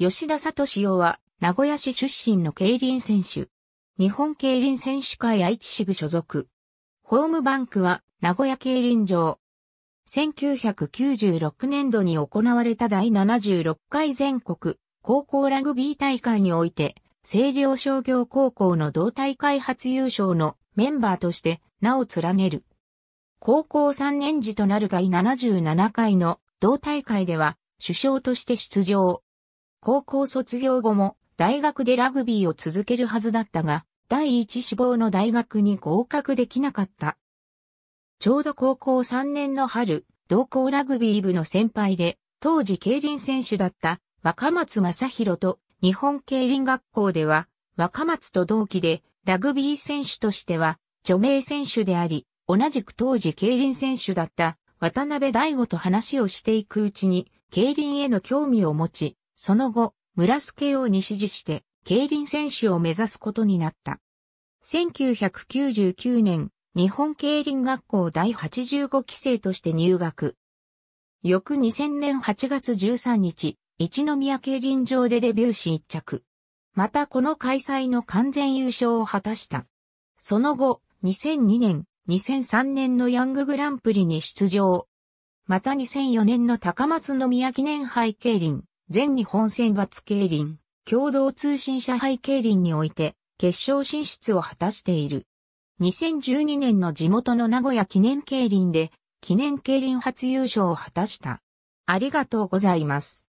吉田聡夫は名古屋市出身の競輪選手。日本競輪選手会愛知支部所属。ホームバンクは名古屋競輪場。1996年度に行われた第76回全国高校ラグビー大会において、清涼商業高校の同大会初優勝のメンバーとして名を連ねる。高校3年時となる第77回の同大会では首相として出場。高校卒業後も大学でラグビーを続けるはずだったが、第一志望の大学に合格できなかった。ちょうど高校3年の春、同校ラグビー部の先輩で、当時競輪選手だった若松正宏と日本競輪学校では、若松と同期でラグビー選手としては著名選手であり、同じく当時競輪選手だった渡辺大吾と話をしていくうちに、競輪への興味を持ち、その後、村助王に指示して、競輪選手を目指すことになった。1999年、日本競輪学校第85期生として入学。翌2000年8月13日、一宮競輪場でデビューし一着。またこの開催の完全優勝を果たした。その後、2002年、2003年のヤンググランプリに出場。また2004年の高松宮記念杯競輪、全日本選抜競輪、共同通信社杯競輪において、決勝進出を果たしている。2012年の地元の名古屋記念競輪で、記念競輪初優勝を果たした。ありがとうございます。